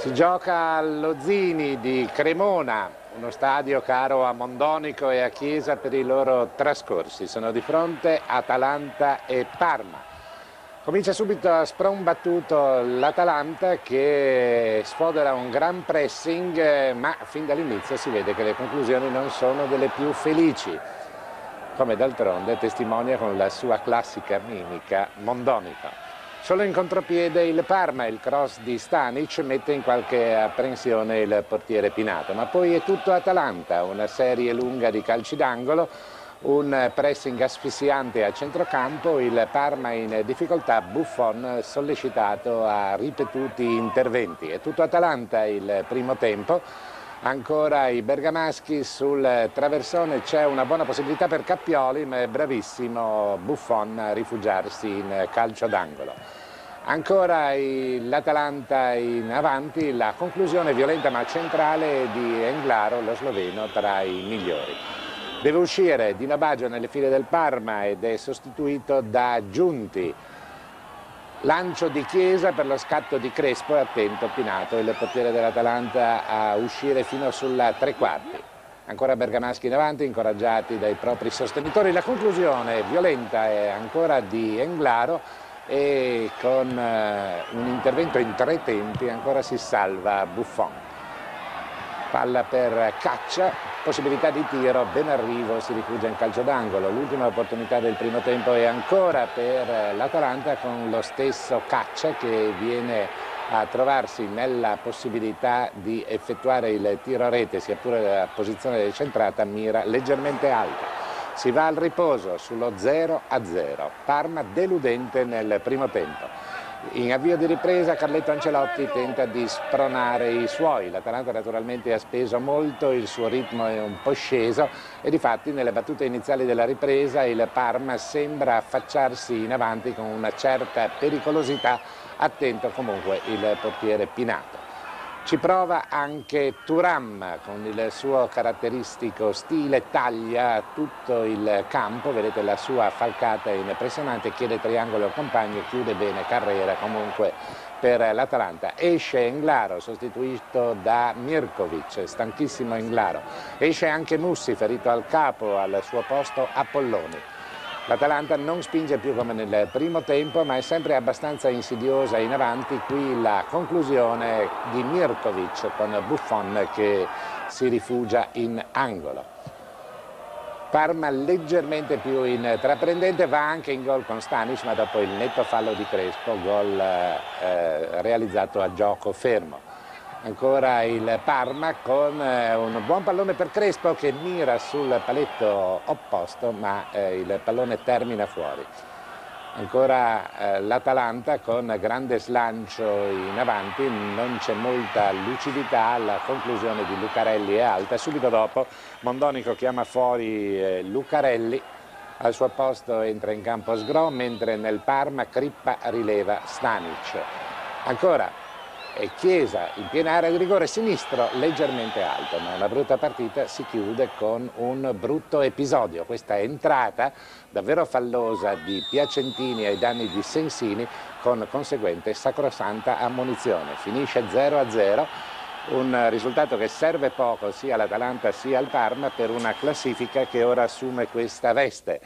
Si gioca allo Zini di Cremona, uno stadio caro a Mondonico e a Chiesa per i loro trascorsi. Sono di fronte Atalanta e Parma. Comincia subito a sprombattuto l'Atalanta che sfodera un gran pressing, ma fin dall'inizio si vede che le conclusioni non sono delle più felici, come d'altronde testimonia con la sua classica mimica Mondonico. Solo in contropiede il Parma, il cross di Stanic mette in qualche apprensione il portiere Pinato, ma poi è tutto Atalanta, una serie lunga di calci d'angolo, un pressing asfissiante a centrocampo, il Parma in difficoltà, Buffon sollecitato a ripetuti interventi. È tutto Atalanta il primo tempo, ancora i bergamaschi sul traversone. C'è una buona possibilità per Cappioli ma è bravissimo Buffon a rifugiarsi in calcio d'angolo. Ancora l'Atalanta in avanti la conclusione violenta ma centrale di Englaro lo sloveno tra i migliori. Deve uscire Dino Baggio nelle file del Parma ed è sostituito da Giunti Lancio di Chiesa per lo scatto di Crespo e attento Pinato, il portiere dell'Atalanta a uscire fino sulla tre quarti. Ancora Bergamaschi in avanti, incoraggiati dai propri sostenitori. La conclusione violenta è ancora di Englaro e con eh, un intervento in tre tempi ancora si salva Buffon palla per Caccia, possibilità di tiro, ben arrivo, si rifugia in calcio d'angolo, l'ultima opportunità del primo tempo è ancora per l'Atalanta con lo stesso Caccia che viene a trovarsi nella possibilità di effettuare il tiro a rete, sia pure la posizione decentrata, mira leggermente alta. Si va al riposo sullo 0 a 0, Parma deludente nel primo tempo. In avvio di ripresa Carletto Ancelotti tenta di spronare i suoi, l'Atalanta naturalmente ha speso molto, il suo ritmo è un po' sceso e difatti nelle battute iniziali della ripresa il Parma sembra affacciarsi in avanti con una certa pericolosità, attento comunque il portiere Pinato. Ci prova anche Turam con il suo caratteristico stile, taglia tutto il campo, vedete la sua falcata impressionante, chiede triangolo al compagno, chiude bene Carrera comunque per l'Atalanta. Esce Englaro, sostituito da Mirkovic, stanchissimo Englaro. Esce anche Mussi, ferito al capo, al suo posto Apolloni. L'Atalanta non spinge più come nel primo tempo ma è sempre abbastanza insidiosa in avanti, qui la conclusione di Mirkovic con Buffon che si rifugia in angolo. Parma leggermente più intraprendente, va anche in gol con Stanic ma dopo il netto fallo di Crespo, gol eh, realizzato a gioco fermo ancora il Parma con eh, un buon pallone per Crespo che mira sul paletto opposto ma eh, il pallone termina fuori. Ancora eh, l'Atalanta con grande slancio in avanti non c'è molta lucidità la conclusione di Lucarelli è alta. Subito dopo Mondonico chiama fuori Lucarelli al suo posto entra in campo Sgro mentre nel Parma Crippa rileva Stanic. Ancora e Chiesa in piena area di rigore sinistro leggermente alto, ma una brutta partita si chiude con un brutto episodio. Questa entrata davvero fallosa di Piacentini ai danni di Sensini con conseguente sacrosanta ammonizione. Finisce 0-0 un risultato che serve poco sia all'Atalanta sia al Parma per una classifica che ora assume questa veste.